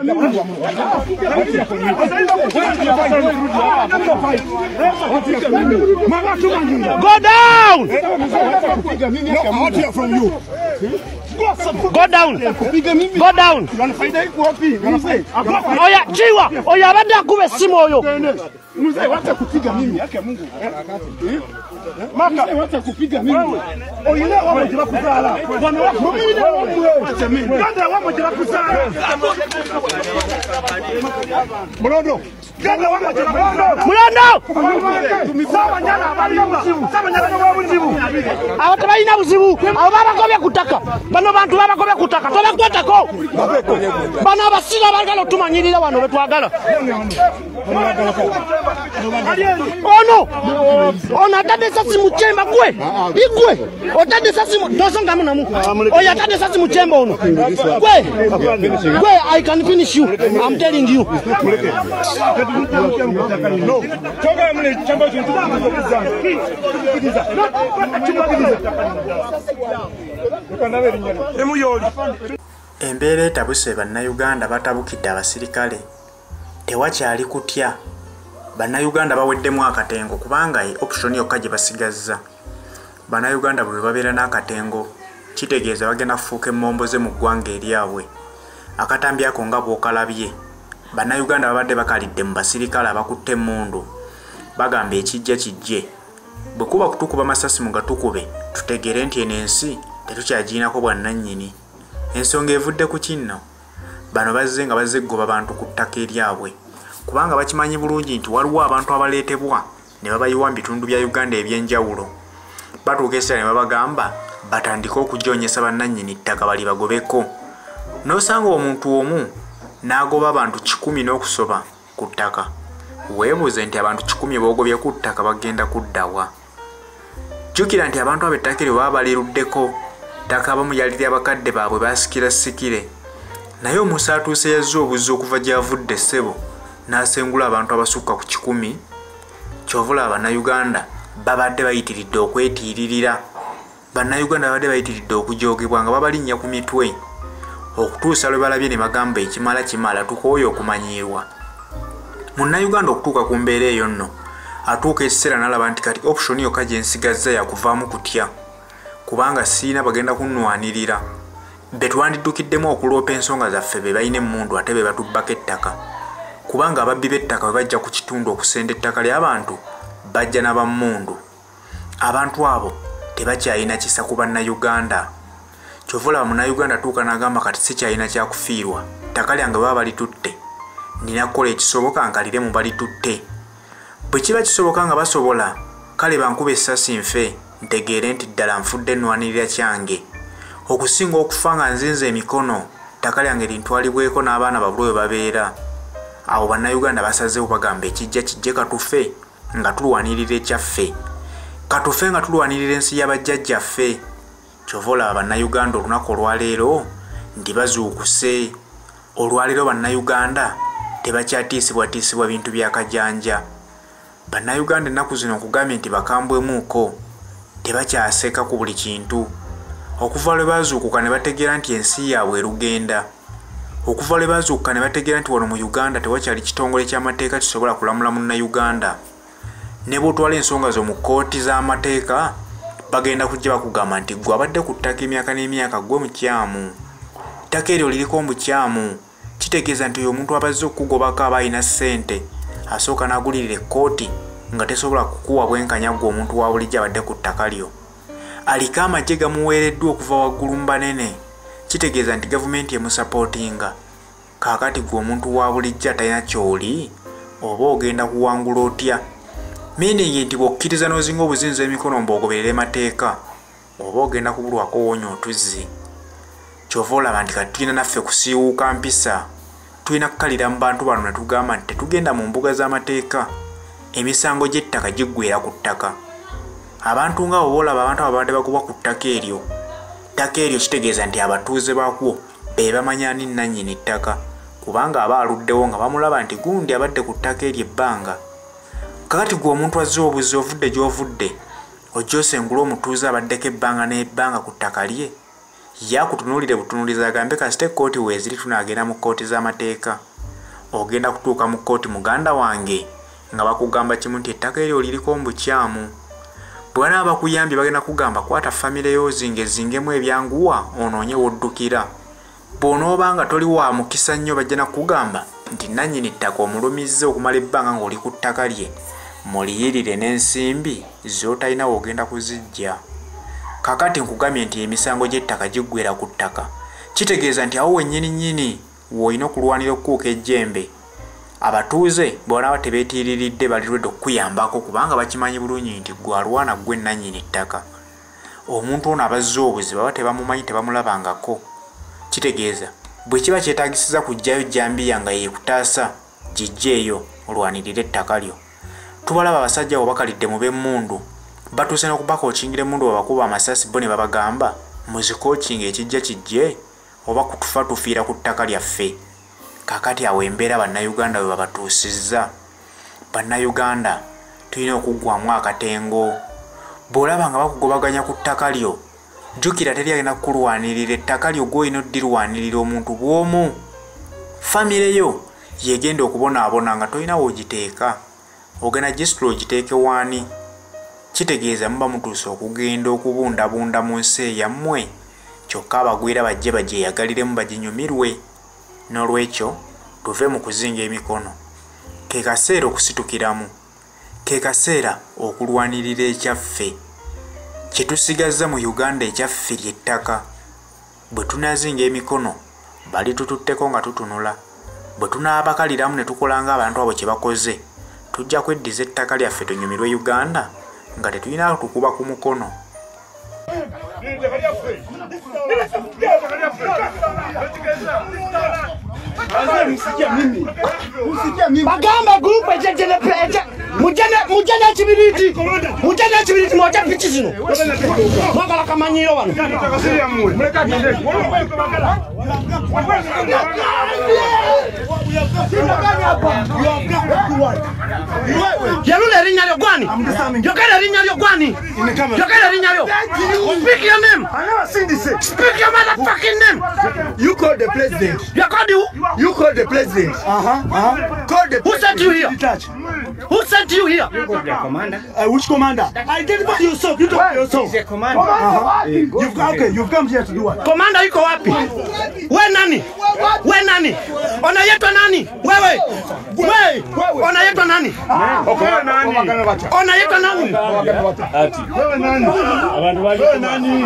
Go down! No, from you. Go down. Go down. Oya chiwa. Oya bada kuwe simo yo. Mzee wacha kupiga mimi, haki ya Mungu. Eh? Maka wacha kupiga mimi. Oyele wamo jira kuzala. Bwana wako mimi na Mungu wewe. Wacha mimi. Ganda wamo jira kuzala. Mlondo. Ganda wamo jira kuzala. Mlondo. Tumisama nyana habari yuma. Sama nyana yuma buzibu. Abatabayi na buzibu. baba kobya kutaka. Bano bantu baba kobya kutaka. Tola Tobe ko. Bano abasira bangalo tumanyirira wano betwagala. Bano abasira bagalo. Ono! Ono atadde esasi mu kyemba gwe igwe otadde esasi mu tosongamu namu. Oyo atadde esasi mu kyemba ono. Gwe gwe i can finish you. I'm telling you. Embeera etabuse bannayuganda batabukidde abasirikale. Tewakyali kutya bannayuganda baweddemu akatengo kubanga option yokka gye basigazza. Bannayuganda bwe babeera n'akatengo kitegeeza bagenda kufuuka emmomboze mu ggwanga eryabwe akatambi ako nga bw'okalabye. Bannayuganda babadde bakalidde mu basirikale abakutte emmundu. Bagamba ekijja kijje. Bwe kuba kutukuba masasi mu gatukube tutegere nti eno ensi tetukyagiinako bwannannyini. Ensonga evudde ku kinno. Bano bazze nga bazze ggoba bantu ku ttaka eryabwe kubanga bakimanyi bulungi nti waliwo abantu abaleetebwa ne babayiwa mu bitundu bya uganda ebyenjawulo. Batuuka ekiseera ne babagamba batandike okujoonyesa bannannyini ttaka bali bagobeko. N'osanga omuntu omu n'agoba abantu kikumi n'okusoba ku ttaka. Weebuuze nti abantu kikumi boogobye ku ttaka bagenda kuddawa. Jjukira nti abantu abo ettaka eryo baba baliruddeko. Ttaka abamu lyali lyabakadde baabwe basikira sikire naye omusi atuuse yazze obuzzi okuva gy'avudde ssebo n'asengula abantu abasukka ku kikumi kyova olaba bannayuganda babadde bayitiridde okwetiiririra. Bannayuganda babadde bayitiridde okujoogebwa nga babalinnya ku mitwe. Okutuusa lwe balabye ne bagamba ekimala kimala tukooye okumanyiirwa munnayuganda okutuuka ku mbeera eyo nno atuuka ekiseera n'alaba nti kati option yokka gye nsigazza yakuvaamu kutya? Kubanga siina bagenda kunnwanirira be twandiddukiddemu okuloopa ensonga zaffe be balina emmundu ate be batubbako ettaka kubanga ababbi b'ettaka bwe bajja ku kitundu okusenda ettaka ly'abantu bajja n'abammundu abantu abo tebakyalina kisa ku bannayuganda. Kyova olaba munnayuganda tuuka n'agamba kati sikyalina kyakufiirwa ttaka lyange baba balitutte nina kukola ekisoboka nkalire mu balitutte bwe kiba kisoboka nga basobola kale bankuba essasi nfe ntegeere nti ddala nfudde ennwanirira kyange. Okusinga okufa nga nzinza emikono ttaka lyange lintwalibweko n'abaana babule we babeera awo bannayuganda basazeewo bagamba ekijja kijje katufe nga tulwanirira ekyaffe. Katufe nga tulwanirira ensi y'abajjajjaffe kyova olaba bannayuganda olunaku olwaleero ndi bazuukuse. Olwaleero bannayuganda tebakyatiisibwatiisibwa bintu byakajanja bannayuganda ennaku zino okugambye nti bakambwemuuko tebakyaseka ku buli kintu. Okuva lwe bazuukuka ne bategeera nti ensi yaabwe erugenda okuva lwe bazuukuka ne bategeera nti wano mu uganda tewakyali kitongole ky'amateeka kisobola kulamula munnayuganda. Ne bwotwala ensonga zo mu kkooti z'amateeka bagenda kujja bakugamba nti gwe abadde ku ttaka emyaka n'emyaka gwe mukyamu. Ttaka eryo liriko omukyamu kitegeeza nti oyo omuntu abazze okukugobako aba alina ssente asooka n'agulirira ekkooti nga tesobola kukuwa bwenkanya gwe omuntu wa bulijjo abadde ku ttaka lyo. Aliko amagye gamuweereddwa okuva waggulu mu banene kitegeeza nti gavumenti emusapootinga kaakati gwe omuntu wa bulijjo atalina kyoli oba ogenda kuwangula otya? Miiningi nti bw'okkiriza n'ozinga obuzinza emikono mb'ogoberera emateeka oba ogenda kubulwako wonya otuzzi. Kyova olaba nti kati tulina naffe kusiiwuuka mpisa tulina kukalira mu bantu bano ne tugamba nti tetugenda mu mbuga z'amateeka emisango gy'ettaka giggwera ku ttaka. Abantu nga bo boolaba abantu abo babadde bagubwa ku ttaka eryo ttaka eryo kitegeeza nti abatuuze baakwo be bamanya ani nannyini ttaka kubanga aba aluddewo nga bamulaba nti gundi abadde ku ttaka eryo ebbanga. Kakati gwe omuntu azze obuzi ovudde gy'ovudde ojja osengula omutuuze abaddeko ebbanga n'ebbanga ku ttaka lye? Yakutunuulire butunuulizi agambe kasite kooti weeziri tunaagenda mu kooti z'amateeka. Ogenda kutuuka mu kooti muganda wange nga bakugamba kimu nti ettaka eryo liriko mbukyamu bw'anaaba bakuyambye bagenda kugamba kwata famire yozinga ezingemu ebyanguwa onoonye woddukira. Bw'onooba nga toli wa mukisa nnyo bajja nakugamba nti nannyini ttaka omulumizza okumala ebbanga ng'oli ku ttaka lye. Muliyirire n'ensimbi z'otalina woogenda kuzijja. Kakati nkugambye nti emisango gy'ettaka giggwera ku ttaka. Kitegeeza nti awo wennyini nnyini w'olina okulwanira okukuuka ejjembe abatuuze bw'onaaba tebeetiiriridde balirwedde okukuyambako kubanga bakimanyi bulungi nti gwe alwana ggwe nannyini ttaka omuntu ono abazza obuzi baba tebamumanyi tebamulabangako. Kitegeeza bwe kiba kyetagisiza kujjayo jambiya nga yeekutaasa gijjeeyo olwanirire ettaka lyo. Tubalaba abasajja bo bakalidde mu b'emmundu. Batuuse n'okubakookingira emmundu babakuba amasasi bo ne babagamba muzikookinga ekijja kijje oba kutufa tufiira ku ttaka lyaffe kakati awo embeera bannayuganda bwe babatuusizza. Bannayuganda tulina okuggwamu akatengo. Bw'olaba nga bakugobaganya ku ttaka lyo jjukira teri agenda kukulwanirira ettaka lyo gwolina oddirwanirira omuntu bw'omu. Famire yo yegenda okubonaabona nga tolina woogiteeka ogenda gisitula ogiteeke waani? Kitegeeza muba mutuuse okugenda okubundabunda mu nsi eyammwe kyokka abagwira bajje bagyeyagaliremu baginyumirwe n'olwekyo tuve mu kuzinga emikono ke kaseera okusitukiramu ke kaseera okulwanirira ekyaffe kye tusigazza mu uganda ekyaffe lyettaka bwe tunaazinga emikono bali tututteko nga tutunula bwe tunaabakaliramu ne tukola ng'abantu abo kye bakoze tujja kweddiza ettaka lyaffe tunyumirwe uganda nga tetulina tukuba ku mukono Msikia mimi. Msikia mimi. Magamba group eje je mujene ekibiriti mujene ekibiriti mwoja piki zino mwagala kamanyiro wano yalula erinnya lyo gwani yogera erinnya lyo gwani yogera erinnya lyo speak your name speak your motherfucking name You call the president. you called you You call the president. Uh-huh. Uh-huh. Call the Who sent you here? Who sent you here Commander. Uh, which commander? Identify yourself. You talk yourself. He's a commander. Uh-huh. You've okay. You've come here to do what? komanda yuko wapi Where nani Where nani Wanayetwa nani? Wewe. Wewe. Wanayetwa nani? Okoa nani? Nani? Ati. Wewe nani? Abantu. Wewe nani?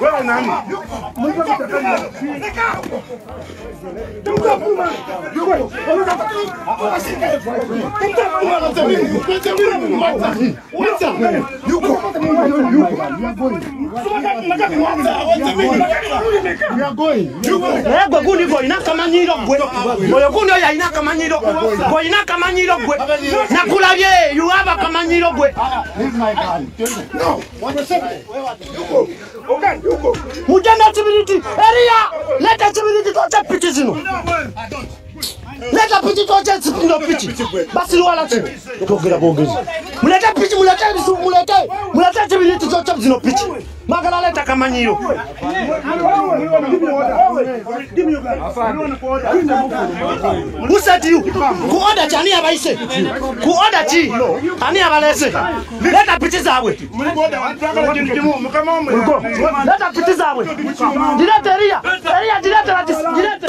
Wewe nani? Yuko gwe gundi gweolina akamanyiro gwe oyo gundi oyo alina akamanyiro gweolina akamanyiro gwe Leta pichi toche ndio pichi. Basi wala tu. Togera bongezi. Mulete pichi mulete bisu mulete. Mulete tibi letu toche zino pichi. Magala leta kama nyio. Usati kuoda chani abaise. Kuoda chi. Ani abalese. Leta pichi zawe. Leta pichi zawe. Dilete ria. Ria dilete la dilete.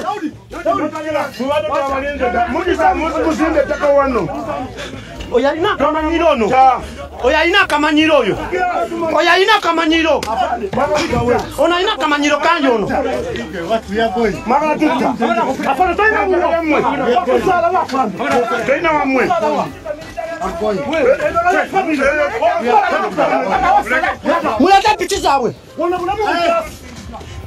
Direte. Oyo alina akamanyiro ono. Oyo alina akamanyiro oyo. Oyo alina akamanyiro. Ono alina akamanyiro kangi ono. Tolina wamwe. Mulete piti zaabwe.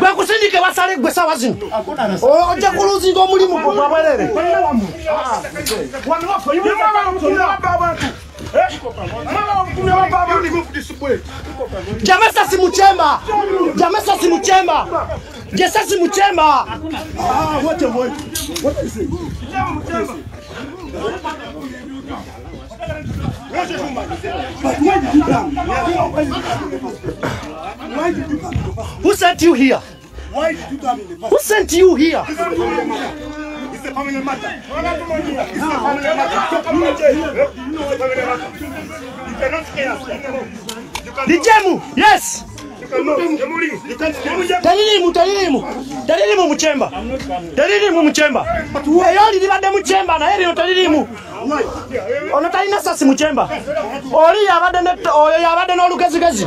gwe kusindike wasale gwe sawa zino. O oje kuluzinga omulimu kwa bwerere. Jame sasi did you come in the muchemba. Who sent you here? Why did you come in the Who sent you here? It's a family matter. It's a family matter. It's a family matter. It's a family matter. You cannot scare us. You cannot. Dijemu. Yes. Dalilimu, dalilimu, dalilimu muchemba. Talirimu muchemba. Eyo liribadde muchemba naye lino talirimu. Ono talina sasi muchemba. Oli yabadde oyo yabadde n'olugezigezi.